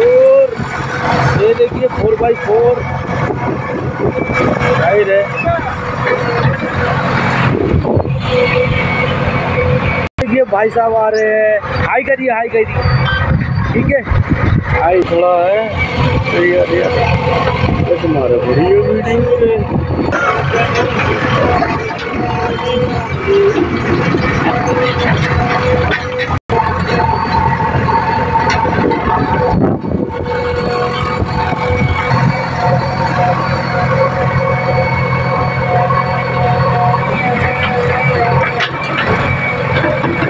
और ये देखिए फोर बाई फोर। है। देखिए भाई साहब आ रहे हैं। हाई करिए हाई करिए। ठीक है? हाई थोड़ा है। वीडियो वीडियो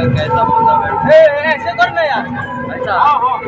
यार कैसा बोल रहा है? ऐसे कर ना यार। ऐसा? हाँ, हाँ।